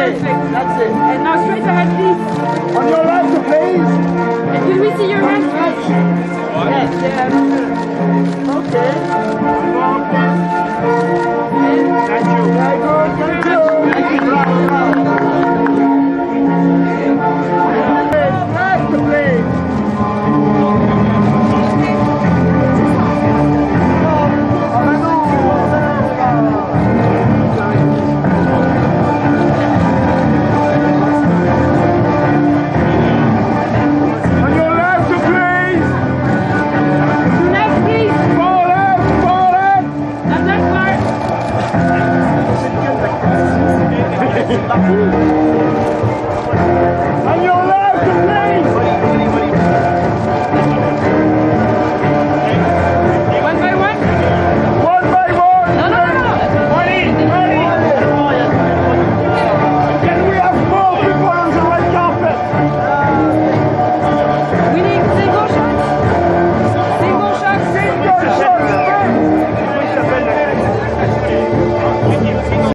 That's it. And now straight ahead, please. On your right. Left, far.